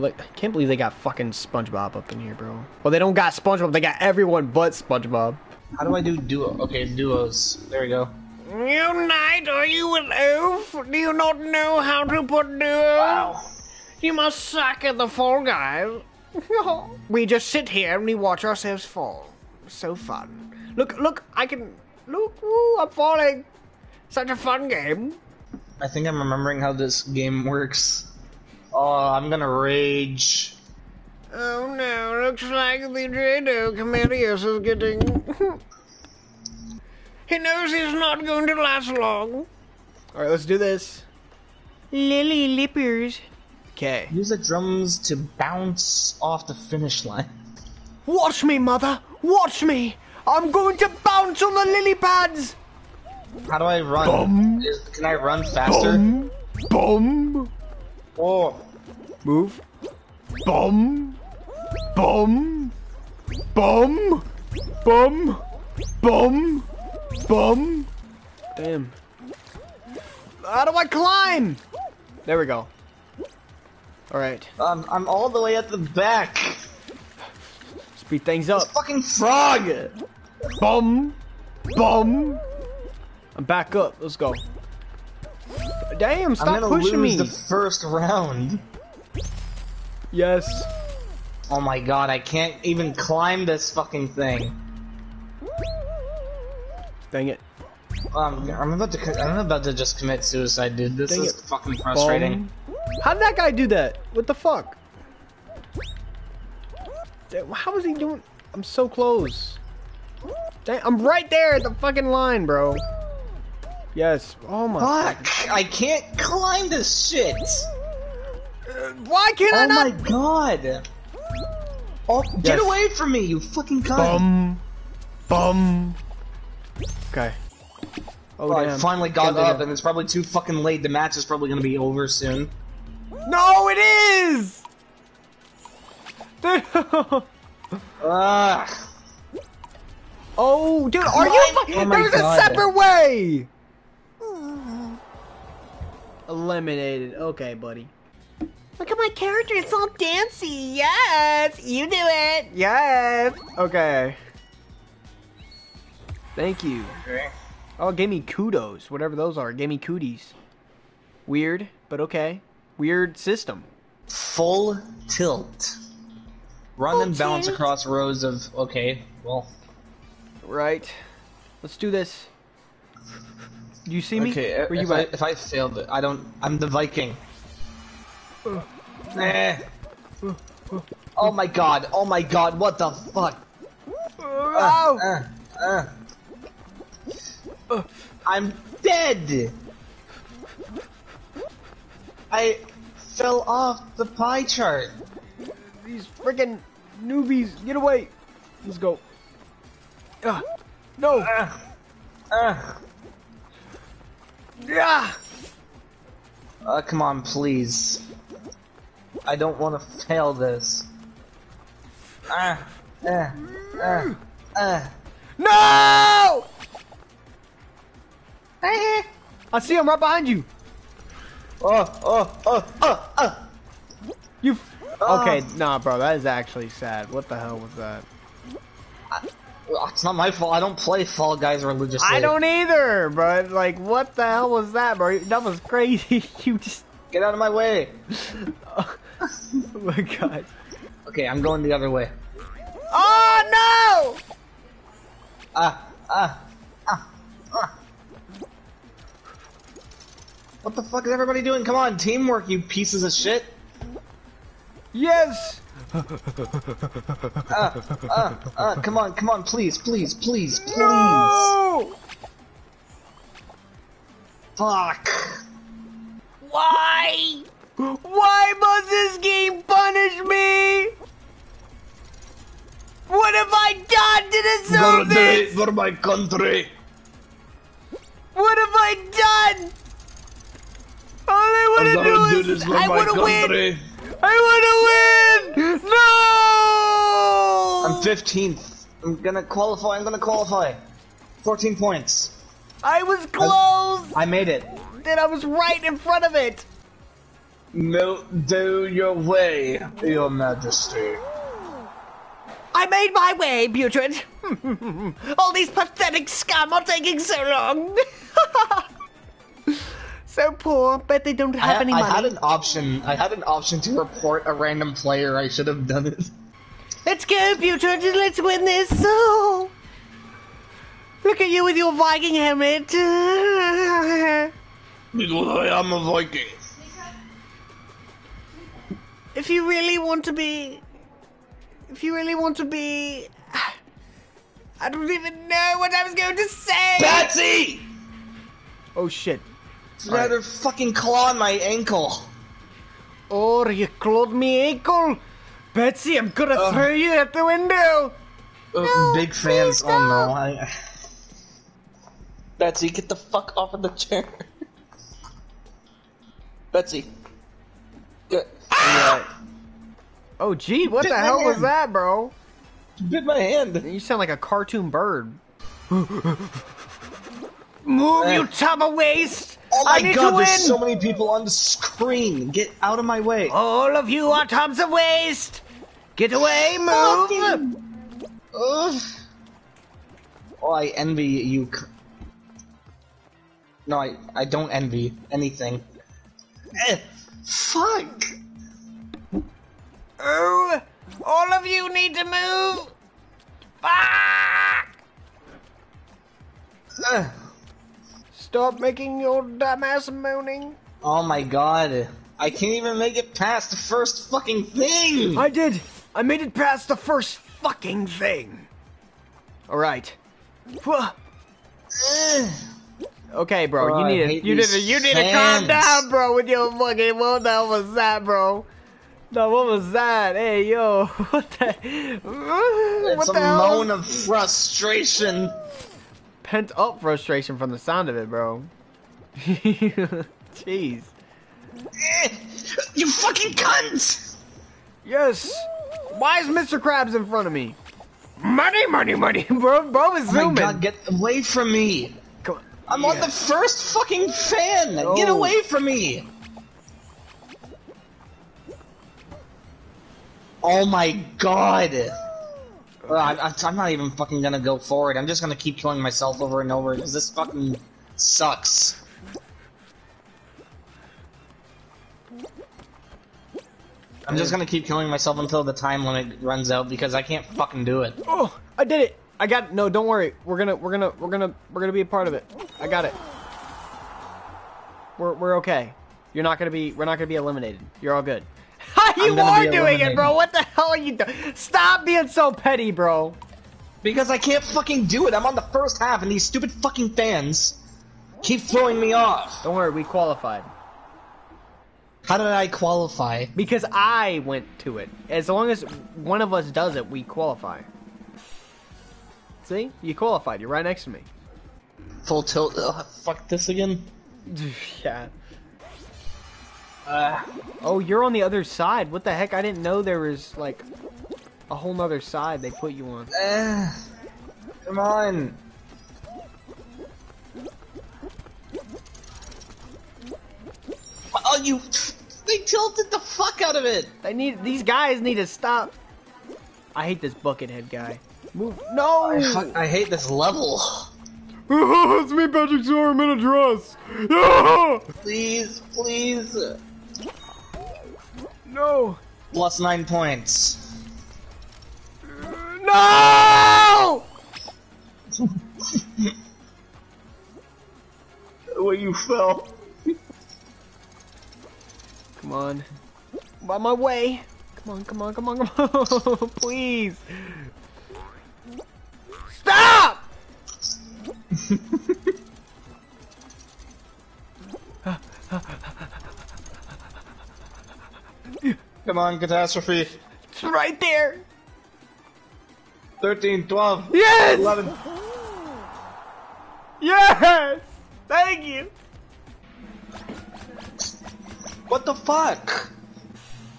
bro. Like, I can't believe they got fucking SpongeBob up in here, bro. Well, they don't got SpongeBob. They got everyone but SpongeBob. How do I do duo? Okay, duos. There we go. You knight, are you an elf? Do you not know how to put duo? Wow. You must suck at the Fall Guys. we just sit here and we watch ourselves fall. So fun. Look, look, I can. Look, woo, I'm falling. Such a fun game. I think I'm remembering how this game works. Oh, I'm gonna rage. Oh no, looks like the Jaydoeh Comedius is getting. he knows he's not going to last long. Alright, let's do this. Lily Leapers. Okay. Use the drums to bounce off the finish line. Watch me, mother! Watch me! I'm going to bounce on the lily pads! How do I run? Bum. Is- Can I run faster? Bum! Bum! Oh, Move. Bum! Bum! Bum! Bum! Bum! Bum! Damn. How do I climb? There we go. Alright. um, I'm all the way at the back. Speed things up. Fucking frog! Bum! Bum! I'm back up. Let's go. Damn, stop pushing lose me. the first round. Yes. Oh my god, I can't even climb this fucking thing. Dang it. Um, I'm about to. I'm about to just commit suicide, dude. This Dang is it. fucking frustrating. Bum. How did that guy do that? What the fuck? How is he doing? I'm so close. Dang, I'm right there at the fucking line, bro. Yes. Oh my. Fuck! I can't climb this shit. Uh, why can't I Oh my god! Oh, get away from me, you fucking cunt! Bum. Bum. Okay. Oh, Oh, I finally got Can't up, that. and it's probably too fucking late. The match is probably gonna be over soon. No, it is. Dude. Ugh. oh, dude, are you? Oh my There's a separate way. Eliminated. Okay, buddy. Look at my character, it's all dancy. Yes, you do it. Yes. Okay. Thank you. Okay. Oh, it gave me kudos, whatever those are. It gave me cooties. Weird, but okay. Weird system. Full tilt. Run and bounce across rows of. Okay, well. Right. Let's do this. Do you see me? Okay, Where if, you I, at? if I failed it, I don't. I'm the Viking. Eh. Oh my god, oh my god, what the fuck? Uh, uh. I'm dead! I fell off the pie chart. These freaking newbies, get away! Let's go. Ah, no! Uh, uh. Yeah! Uh, come on, please. I don't want to fail this. Ah, uh, uh, uh. No! Hey, I see him right behind you. Oh, oh, oh, oh, oh. You. Ah. Okay, nah, bro, that is actually sad. What the hell was that? Well, It's not my fault. I don't play Fall Guys religiously. I don't either, but like, what the hell was that, bro? That was crazy. you just. Get out of my way. Oh my god. Okay, I'm going the other way. Oh no! Ah, ah, ah, ah. What the fuck is everybody doing? Come on, teamwork, you pieces of shit. Yes! Ah, ah, ah, come on, come on, please, please, please, please. No! Fuck. Why? Why must this game punish me? What have I done to deserve this? for my country. What have I done? All I want to do is I want to win. I want to win. No! I'm 15th. I'm gonna qualify. I'm gonna qualify. 14 points. I was close. I made it. Then I was right in front of it. No, do your way, your majesty. I made my way, Butrid. All these pathetic scum are taking so long. so poor. but they don't have I, any I money. had an option. I had an option to report a random player. I should have done it. Let's go, Butrid. Let's win this. Oh. Look at you with your Viking helmet. Because I am a Viking. if you really want to be. If you really want to be. I don't even know what I was going to say. Betsy! Oh shit. Rather fucking claw on my ankle. Oh, you clawed me ankle. Betsy, I'm gonna Ugh. throw you out the window. Uh, No, big fans. please Oh no. I... Betsy, get the fuck off of the chair. Betsy. Get. Oh, gee, what Bit the my hell was that, bro? Bit my hand. You sound like a cartoon bird. Move, you tub of waste! Oh I my need god, to win! there's so many people on the screen. Get out of my way. All of you are tubs of waste! Get away, move! Ugh. Oh, I envy you. No, I, I don't envy anything. Eh, fuck! Oh, all of you need to move! Fuck! Ugh. Stop making your dumbass moaning. Oh my god. I can't even make it past the first fucking thing! I did! I made it past the first fucking thing! Alright. Okay, bro, Oh, you need to you need to you need to calm down, bro, with your fucking what the hell was that, bro? No, what was that? Hey, yo, what the? It's what a hell? moan of frustration. Pent up frustration from the sound of it, bro. Jeez. You fucking cunts! Yes. Why is Mr. Krabs in front of me? Money, money, money, bro. Bro is Oh my zooming. god, get away from me! Come on. I'm on the first fucking fan! Get Oh. away from me! Oh my god! I, I'm not even fucking gonna go forward. I'm just gonna keep killing myself over and over because this fucking sucks. I'm just gonna keep killing myself until the time limit runs out because I can't fucking do it. Oh, I did it. I got it. No, don't worry. We're gonna, we're gonna, we're gonna, we're gonna be a part of it. I got it. We're, we're okay. You're not gonna be, we're not gonna be eliminated. You're all good. You are doing it, bro. What the hell are you doing? Stop being so petty, bro. Because I can't fucking do it. I'm on the first half and these stupid fucking fans keep throwing me off. Don't worry, we qualified How did I qualify? because I went to it. As long as one of us does it, we qualify. See, you qualified. You're right next to me. Full tilt. Ugh, fuck this again. yeah. Uh, Oh, you're on the other side. What the heck? I didn't know there was like a whole nother side they put you on. uh, come on. Oh, you. They tilted the fuck out of it. They need these guys need to stop. I hate this buckethead guy. Move. No. I, I hate this level. it's me, Patrick Stewart. In a dress. No. Please, please. No. Plus nine points. No. Where you fell. Come on. I'm on my way. Come on, come on, come on, come on. Please. Stop! Come on, catastrophe. It's right there. 13, 12, Yes! 11. Yes! Thank you. What the fuck?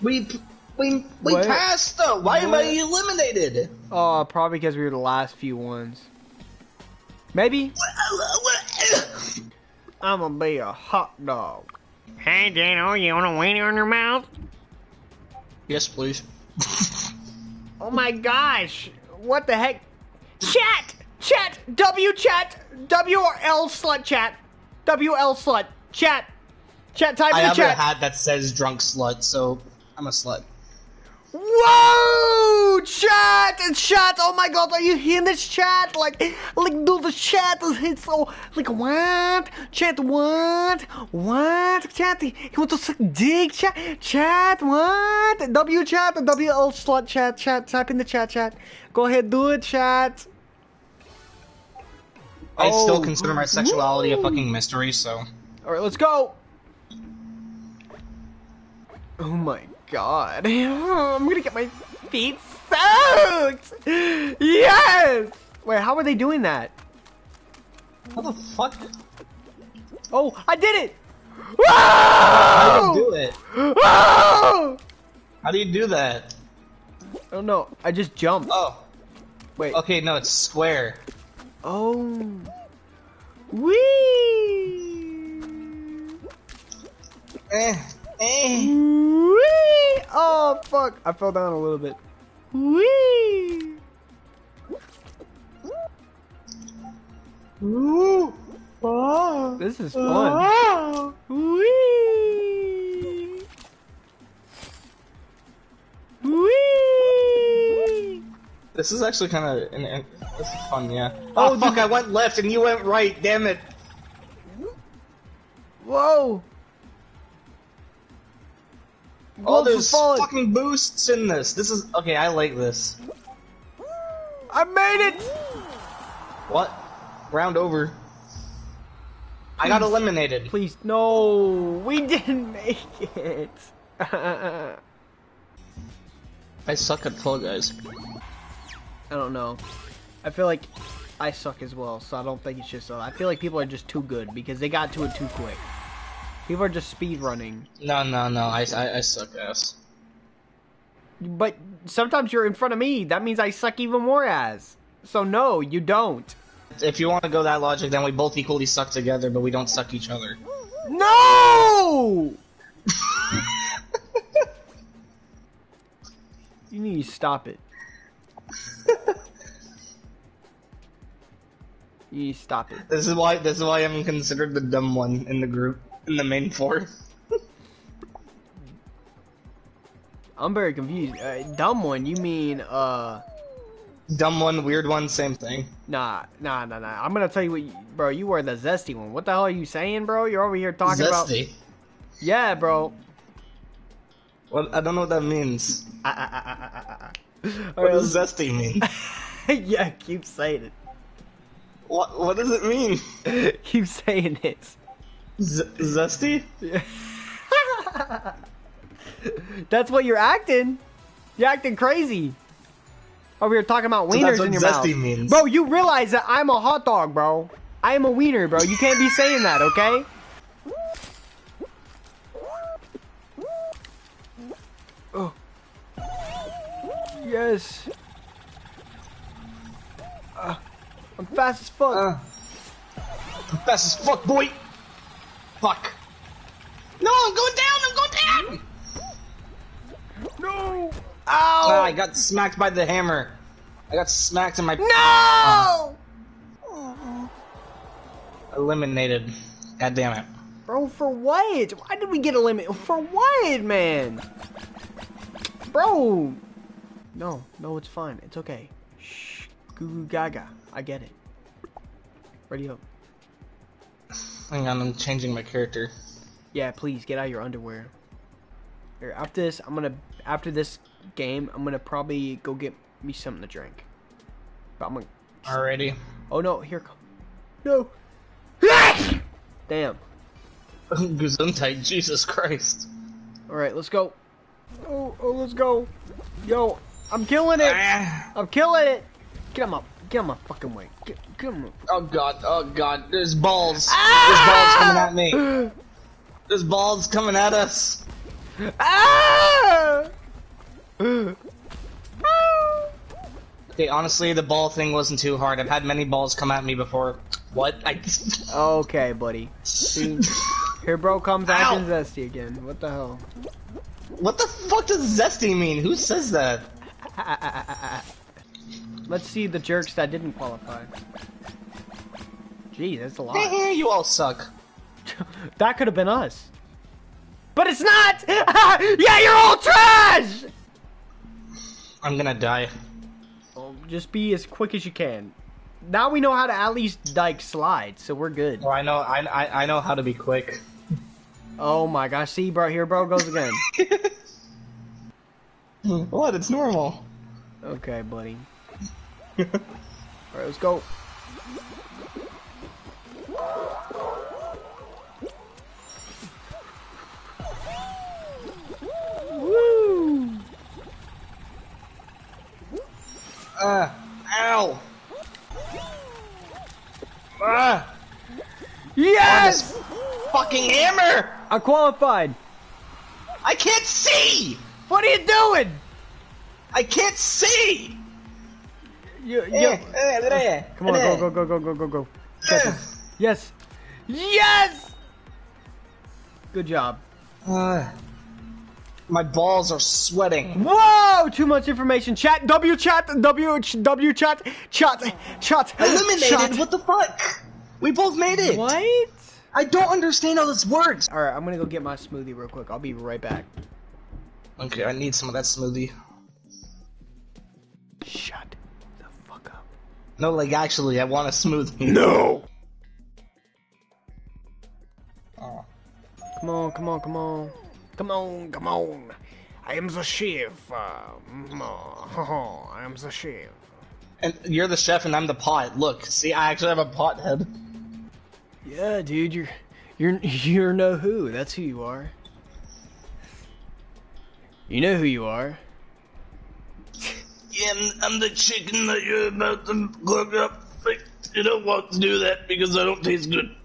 We we we What? passed though. Why am I eliminated? Oh, probably because we were the last few ones. Maybe. I'm gonna be a hot dog. Hey, Dano, oh, you want a wiener in your mouth? Yes, please. Oh my gosh! What the heck? Chat! Chat! W chat! W or L slut chat! W L slut! Chat! Chat, type I in the have a chat! hat that says drunk slut, so I'm a slut. Whoa! Chat! Chat! Oh my god, are you hearing this chat? Like, like, do the chat is it's so, like, what? Chat, what? What? Chat, he wants to suck dick, chat? Chat, what? W chat, W L slut chat, chat, type in the chat, chat. Go ahead, do it, chat. I still Oh. consider my sexuality a fucking mystery, so. Alright, let's go! Oh my god. I'm gonna get my feet soaked! Yes! Wait, how are they doing that? How the fuck? Oh, I did it! How do you do it? Whoa! How do you do that? I don't know. I just jumped. Oh, Wait. okay, no, it's square. Oh. Wee! Eh, eh. Wee! Oh, fuck. I fell down a little bit. Wee! Ooh. Oh. This is fun. Wee! Wee! This is actually kind of this is fun, yeah. Oh, Oh, fuck! I went left and you went right. Damn it! Whoa! Oh, there's fucking boosts in this. This is okay. I like this. I made it! What? Round over. I got eliminated. Please, no! We didn't make it! I I suck at Fall Guys. I don't know. I feel like I suck as well, so I don't think it's just. Uh, I feel like people are just too good because they got to it too quick. People are just speed running. No, no, no. I, I, I suck ass. But sometimes you're in front of me. That means I suck even more ass. So no, you don't. If you want to go that logic, then we both equally suck together, but we don't suck each other. No! you need to stop it. You need to stop it. This is why. This is why I'm considered the dumb one in the group, in the main four. I'm very confused. Uh, dumb one, you mean, uh, dumb one, weird one, same thing. nah, nah, nah, nah. I'm gonna tell you what, you, bro, you were the zesty one. What the hell are you saying, bro? You're over here talking about. Zesty. Yeah, bro. Well, I don't know what that means. What does zesty mean? yeah, keep saying it. what What does it mean? keep saying it. Z- zesty? That's what you're acting. You're acting crazy. Over here talking about So wieners that's what in your zesty mouth. means. Bro, you realize that I'm a hot dog, bro. I am a wiener, bro. You can't be saying that, okay? Oh. Yes. Uh, I'm fast as fuck. Uh, I'm fast as fuck, boy. Fuck. No, I'm going down. I'm going down. no! Ah, I got smacked by the hammer. I got smacked in my no! eliminated. God damn it. Bro, for what? Why did we get eliminated? For what, man? Bro! No, no, it's fine. It's okay. Shh. Goo goo gaga. I get it. Ready up. Hang on, I'm changing my character. Yeah, please get out your underwear. Here, after this, I'm gonna after this game, I'm gonna probably go get me something to drink. But I'm gonna. Alrighty. Oh no! Here come. No. Damn. Gesundheit, Jesus Christ. All right, let's go. Oh, oh, let's go. Yo, I'm killing it. Ah. I'm killing it. Get him up. Get up fucking way. Get, get up. Oh god, oh god, there's balls. Ah! There's balls coming at me. There's balls coming at us. Ah! Okay, honestly, the ball thing wasn't too hard. I've had many balls come at me before. What? I. okay, buddy. See, Here, bro, comes acting zesty again. What the hell? What the fuck does zesty mean? Who says that? Let's see the jerks that didn't qualify. Gee, that's a lot. you all suck. that could have been us. But it's not! yeah, you're all trash! I'm gonna die. Oh, just be as quick as you can. Now we know how to at least like slide, so we're good. Well, I know, I, I, I know how to be quick. Oh my gosh, see, bro, here, bro goes again. what? It's normal. Okay, buddy. Alright, let's go. Woo! Uh, ow. Ah, Yes! fucking hammer! I qualified. I can't see! What are you doing? I can't see! You, Eh, eh, eh, come on, go, go, go, go, go, go, go. Eh. Yes. Yes! Good job. Uh, my balls are sweating. Whoa! Too much information. Chat. W chat. W W chat. Chat. Chat. Eliminated? Chat. What the fuck? We both made it. What? I don't understand how this works. All right, I'm gonna go get my smoothie real quick. I'll be right back. Okay, I need some of that smoothie. Shut the fuck up. No, like actually, I want a smoothie. No. Oh. Come on, come on, come on, come on, come on. I am the chef. Oh, I am the chef. And you're the chef, and I'm the pot. Look, see, I actually have a pot head. Yeah, dude, you're you're you're no who. That's who you are. You know who you are. Yeah, I'm, I'm the chicken that you're about to cook up. But you don't want to do that because I don't taste good.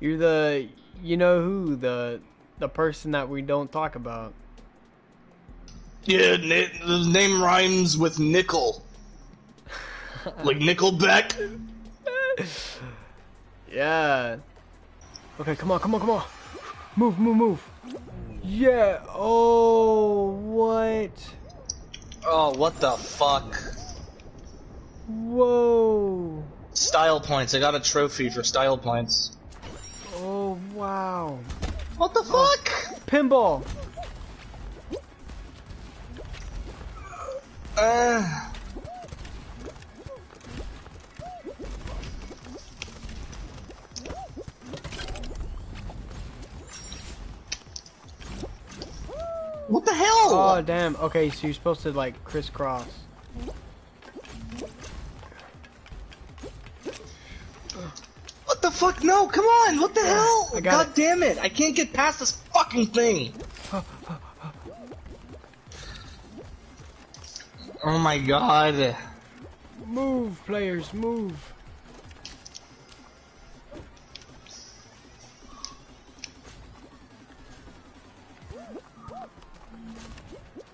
You're the you know who the the person that we don't talk about. Yeah, na- the name rhymes with nickel. like Nickelback. Yeah. Okay, come on, come on, come on. Move, move, move. Yeah. Oh, what? Oh, what the fuck? Whoa. Style points. I got a trophy for style points. Oh, wow. What the fuck? Pinball. Uh, Oh, damn. Okay, so you're supposed to, like, crisscross. What the fuck? No, come on! What the hell? God it. damn it! I can't get past this fucking thing. oh my god! Move, players, move.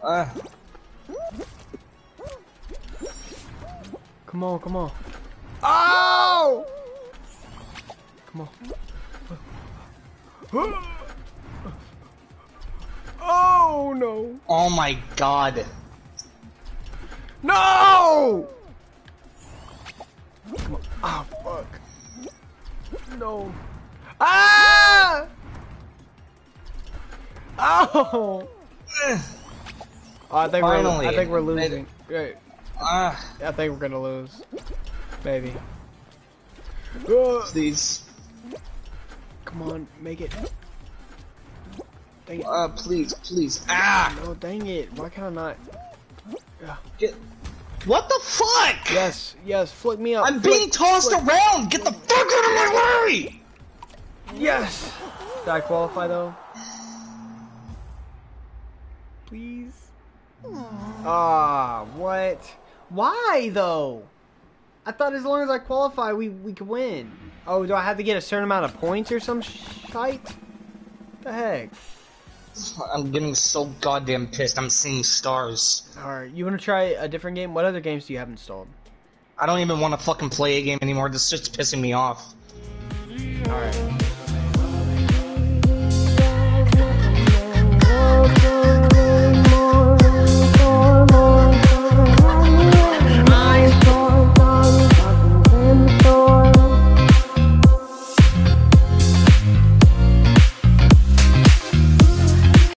Uh, Come on, come on. Oh! Come on. Oh no! oh my god! No! Come on. Ah, fuck. No. Ah! Oh! Oh, I think Finally. we're I think we're losing. Great. Ah, I think we're gonna lose. Maybe. Please, Come on, make it. Dang it. uh, please, please. Ah, Oh, dang it. Why can I not? get. What the fuck? Yes, yes, flick me up. I'm flick, being tossed flick. around. Get the fuck out of my way! Yes! Did I qualify though? Please? Ah, what? Why though? I thought as long as I qualify, we, we could win. Oh, do I have to get a certain amount of points or some shite? The heck? I'm getting so goddamn pissed. I'm seeing stars. Alright, you wanna try a different game? What other games do you have installed? I don't even want to fucking play a game anymore. This shit's pissing me off. Alright.